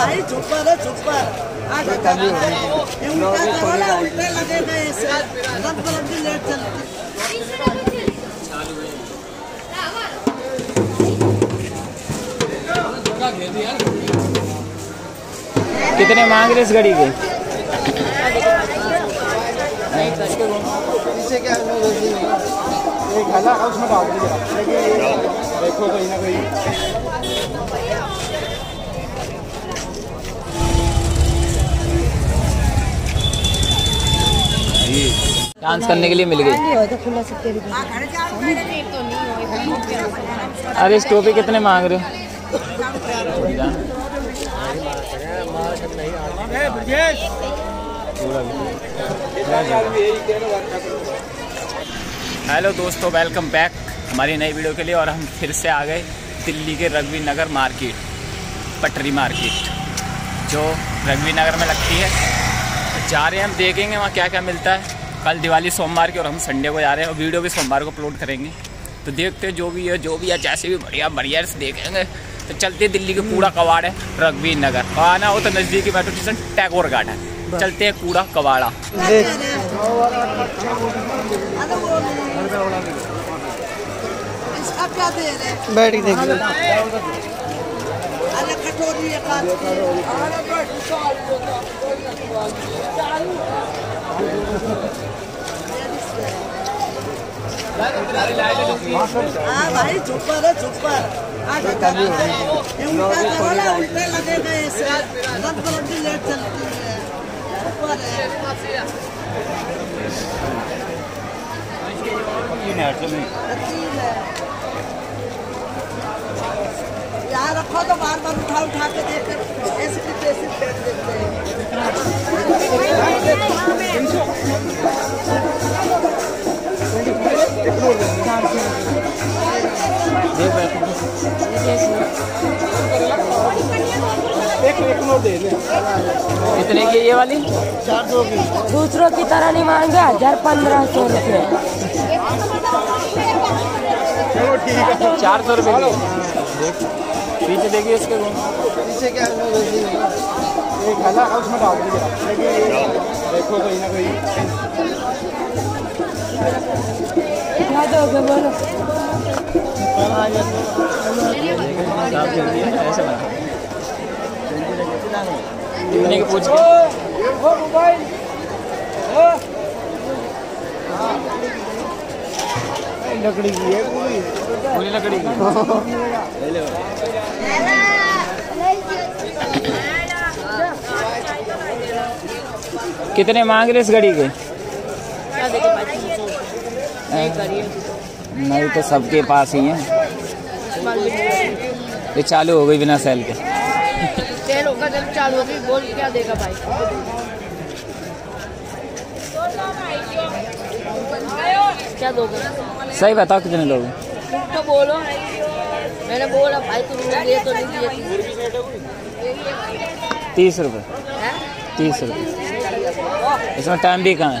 भाई आगे ये उल्टा करो ना उल्टे लगेगा ऐसे। रंग बिरंगी लेट चलती कितने मांग रहे इस घड़ी के? देखो कहीं ना कहीं। डांस करने के लिए मिल गई। अरे इस टोपी कितने मांग रहे हेलो दोस्तों वेलकम बैक हमारी नई वीडियो के लिए और हम फिर से आ गए दिल्ली के रघवी नगर मार्केट पटरी मार्केट जो रघवी नगर में लगती है। जा रहे हैं हम देखेंगे वहाँ क्या क्या मिलता है। कल दिवाली सोमवार की और हम संडे को जा रहे हैं और वीडियो भी सोमवार को अपलोड करेंगे। तो देखते हैं जो भी है जो भी है जैसे भी बढ़िया बढ़िया से देखेंगे। तो चलते हैं दिल्ली के कूड़ा कवाड़ है रघवी नगर। और आना हो तो नज़दीकी मेट्रो स्टेशन टैगोर गार्डन चलते हैं कूड़ा कवाड़ा बैठ के देखिए अरे हाँ ऐसे। है। यहाँ रखो तो बार बार उठा उठा के देख कर ऐसे तैसे फेंक देते हैं। कितने की ये वाली? चार सौ की दूसरों की तरह नहीं मांगे हज़ार पंद्रह सौ रुपये। चलो ठीक है चार सौ रुपये पीछे देखिए इसके पीछे क्या है। एक हला उसमें डाल दीजिए देखो कहीं ना कहीं। लकड़ी लकड़ी कितने मांग रहे इस घड़ी के? नहीं तो सबके पास ही है। ये चालू हो गई बिना सेल के। तेल होगा जब चालू होगी बोल क्या देगा भाई? क्या दोगे? सही बताओ कितने लोग तो बोलो। मैंने बोला भाई तुमने दिए तो नहीं दिए तीस रुपये तीस रुपये इसमें टाइम भी कहाँ है?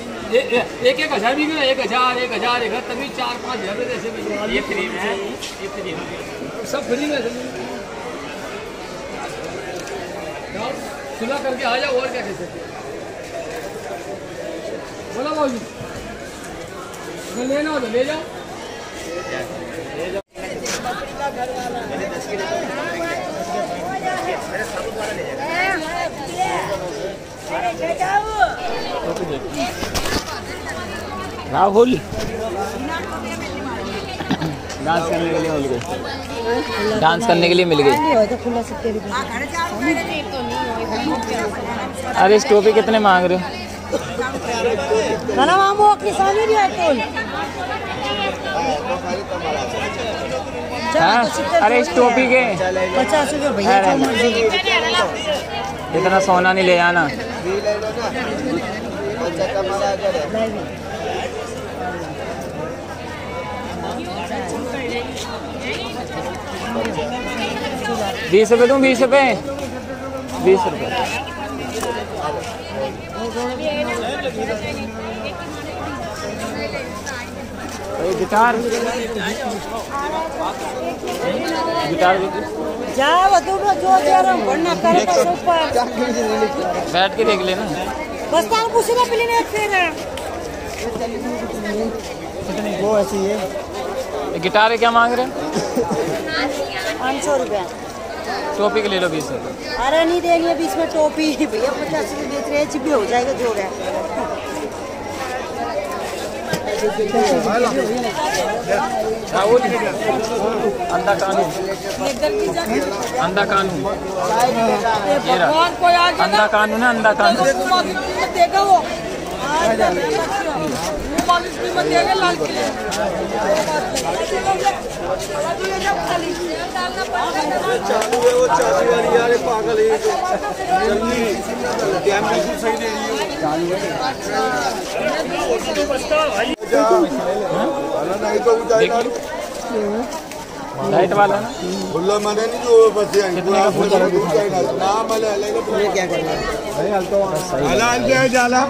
एक एक हज़ार भी एक हज़ार एक हज़ार एक तभी चार पाँच हज़ार रुपये ऐसे भी ये फ्री में है? ये फ्री में सब फ्री में है। जाओ, सुलह करके आ जाओ और क्या कह सकते बोला बाबू जी। अगर लेना हो तो ले जाओ। राहुल। डांस करने के लिए मिल गई। डांस करने के लिए मिल गई। अरे इस टोपी कितने मांग रहे हो? ना ही? अरे इस टोपी के। पचास रुपये भैया इतना सोना नहीं ले जाना भी ले लो ना अच्छा तुम्हारा अगर है बीस रुपये दूँ बीस रुपये बीस रुपये गिटार। गिटार जाओ तुम जो दे रहा हूँ बढ़ना करे बस ऊपर। बैठ के देख लेना। बस तार पूछे ना पहले नहीं फिर वो ऐसी है। गिटार क्या मांग रहे हैं? पाँच सौ रुपया टोपी के ले लो बीस रुपये अरे नहीं देनी है बीच में टोपी। भैया पचास रुपये बेच रहे हैं चिपी हो जाएगा जो है। अंधा कानून। अंधा कानून। अंधा कानून है अंधा कानून। मालिश भी मत देगा लाल किले। चालू है वो चालू वाली यार पागल है जल्दी टाइम बिल्कुल सही दे रही है तो लाइट वाला ना खुला मैंने नहीं जो बचे हैं? कितने का फूल डाला? ना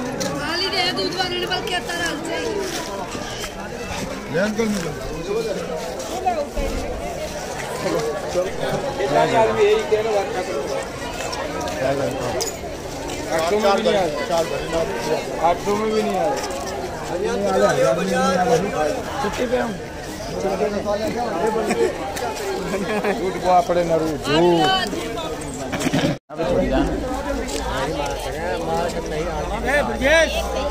मले लेगा क्या करना है भाई हल तो हल हल जाए जाला ले अंकल में भी नहीं आ छुट्टी पे नरू अबे थोड़ी जान वाला में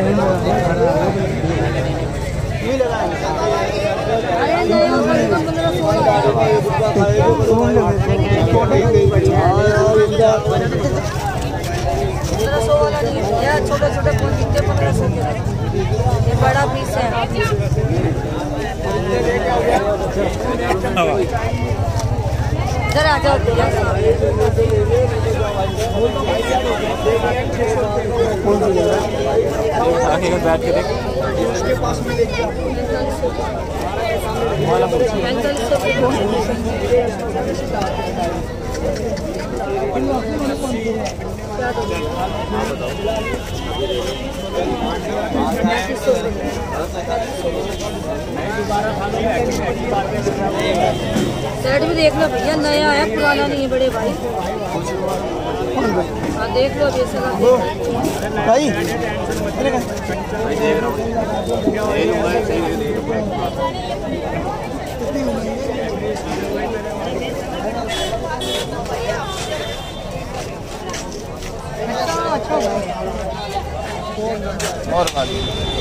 सौ वाला नहीं छोटे छोटे फ़ोन कितने पंद्रह सौ बड़ा पीस है बैठ के देख। वाला पूछिए शर्ट भी देख लो भैया नया है पुराना नहीं है बड़े भाई। देख लो जैसे लगे भाई और वाली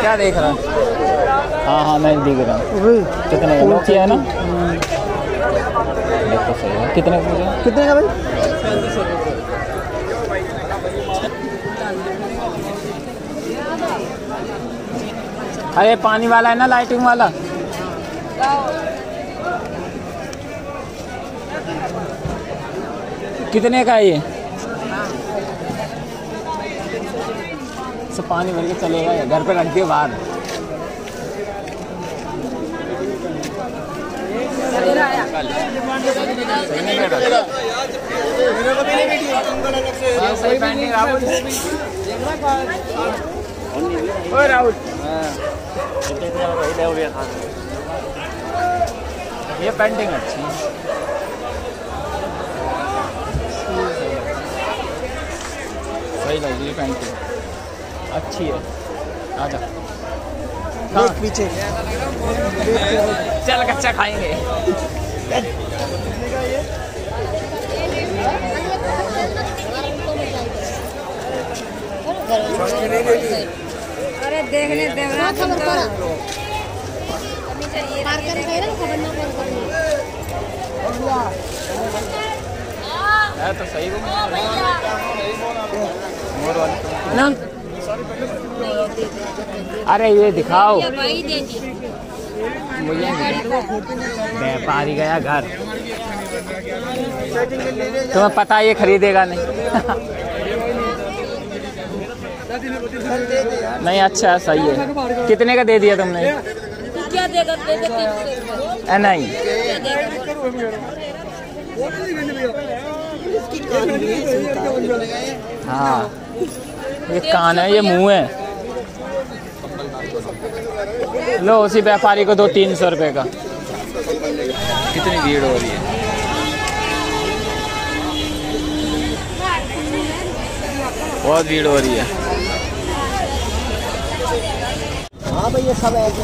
क्या देख रहा है? हाँ हाँ मैं दिख रहा हूँ। कितने का? नोकिया है ना? देखो सही है। कितने का मुझे कितने का भाई? अरे पानी वाला है ना लाइटिंग वाला? कितने का है ये? सब पानी भर के चलेगा ये, घर पे रख दियो बाहर? राहुल राहुल। ये पेंटिंग अच्छी है। सही लग रही है पेंटिंग अच्छी है। आजा। देख पीछे। चल कच्चा खाएँगे। अरे देखने तो है तो सही को मोर वाली अरे ये दिखाओ। मुझे व्यापारी गया घर। तुम्हें पता ये खरीदेगा नहीं। नहीं अच्छा सही है। कितने का दे दिया तुमने? क्या नहीं। हाँ। ये कान है ये मुँह है। लो उसी व्यापारी को दो तीन सौ रुपये का। कितनी भीड़ हो रही है? बहुत भीड़ हो रही है। हाँ भैया सब ऐसे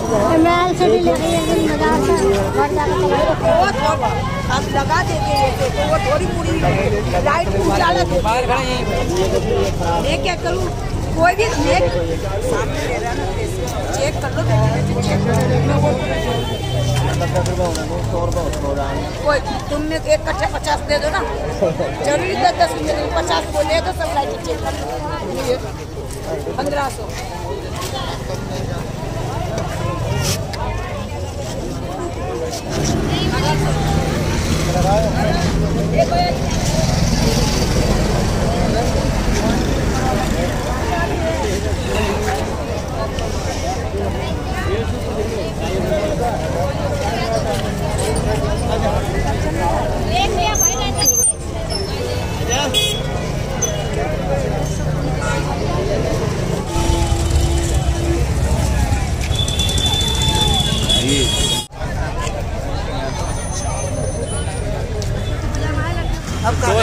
लाइट उजाला मैं क्या करूँ। कोई भी सामने ले रहा ना, चेक कर लो कोई तुमने एक कट्ठे पचास दे दो ना। ज़रूरी दस दस रुपये दो, पचास को ले दो सब लाइट चेक कर लो। पंद्रह सौ।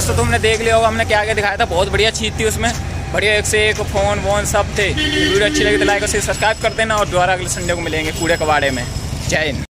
दोस्तों, तुमने देख लिया होगा, हमने क्या क्या दिखाया था। बहुत बढ़िया चीज़ थी उसमें। बढ़िया एक से एक फ़ोन, वोन सब थे। वीडियो अच्छी लगी तो लाइक और सब्सक्राइब कर देना और दोबारा अगले संडे को मिलेंगे कूड़े कबाड़े में। जय हिंद।